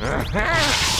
Uh -huh.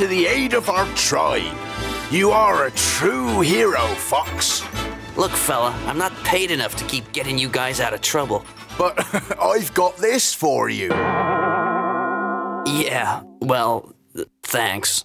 To the aid of our tribe. You are a true hero, Fox. Look, fella, I'm not paid enough to keep getting you guys out of trouble. But I've got this for you. Yeah, well, th- thanks.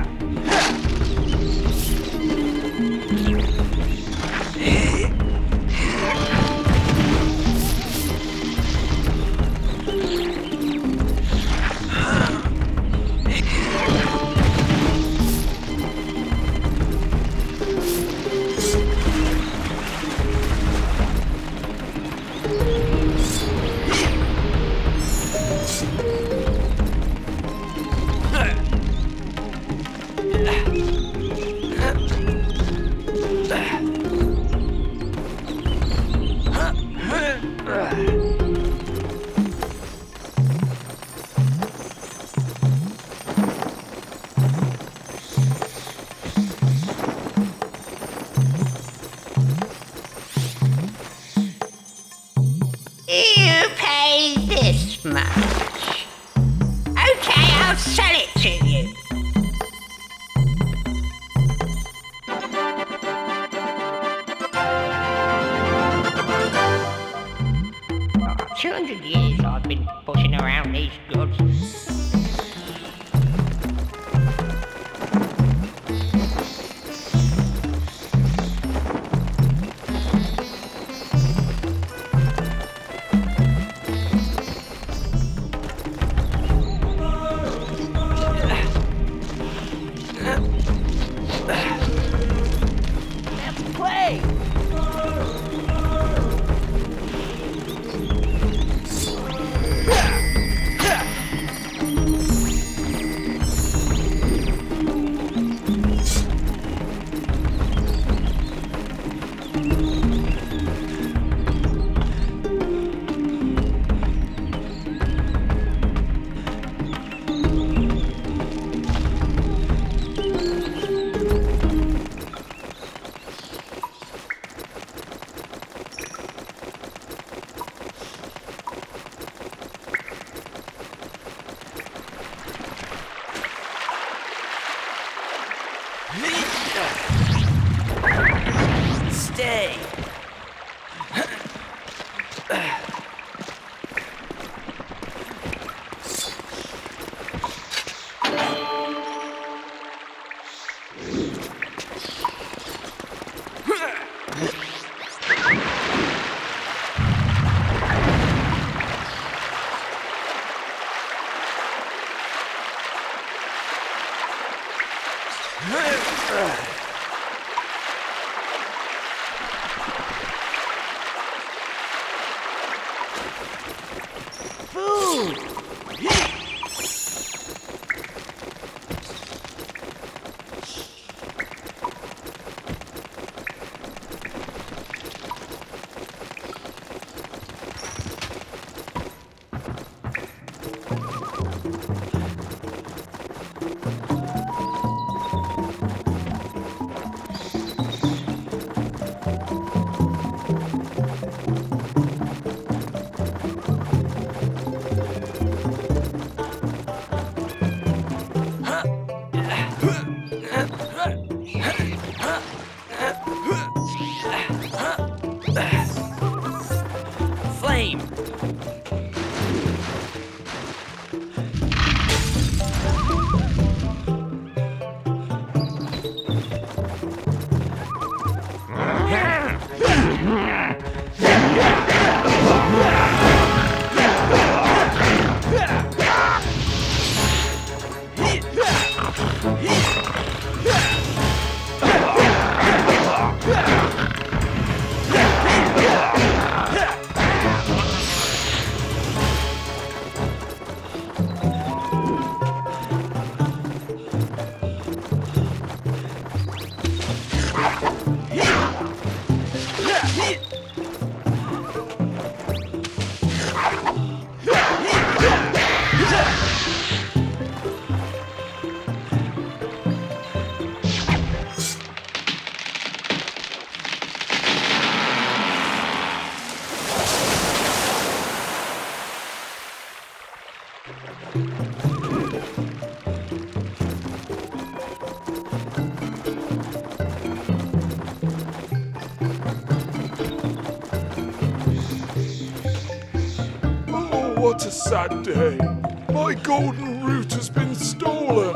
a sad day. My golden root has been stolen.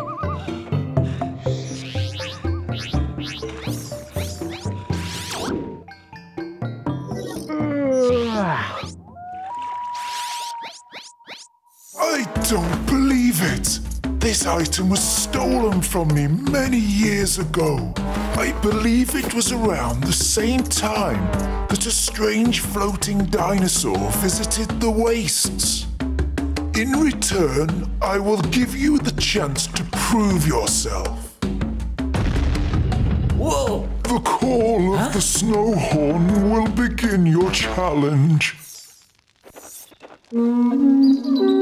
I don't believe it. This item was stolen from me many years ago. I believe it was around the same time that a strange floating dinosaur visited the wastes. In return, I will give you the chance to prove yourself. Whoa! The call of the Snowhorn will begin your challenge. Mm-hmm.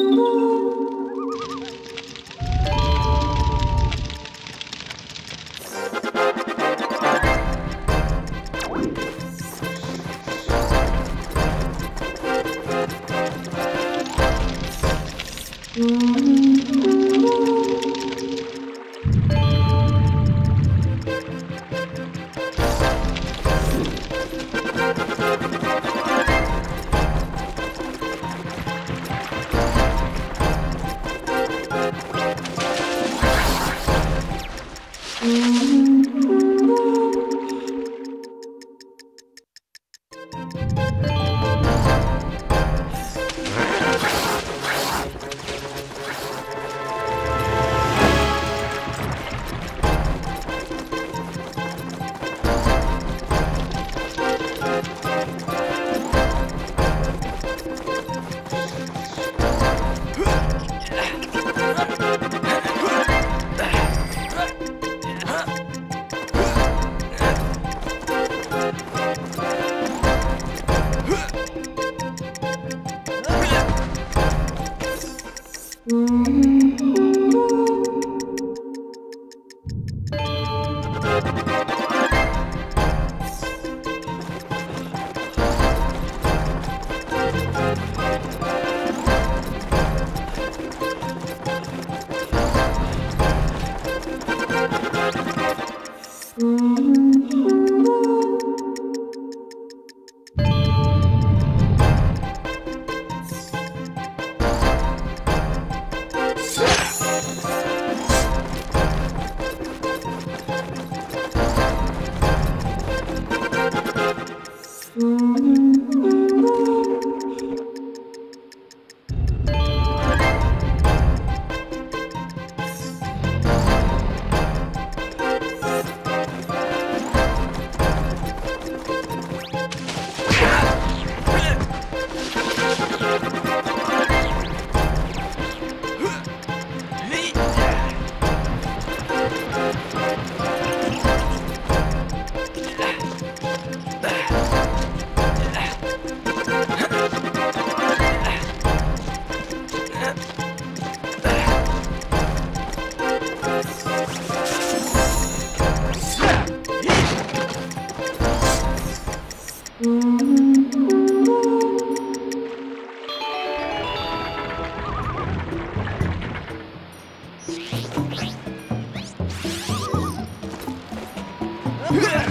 Yeah.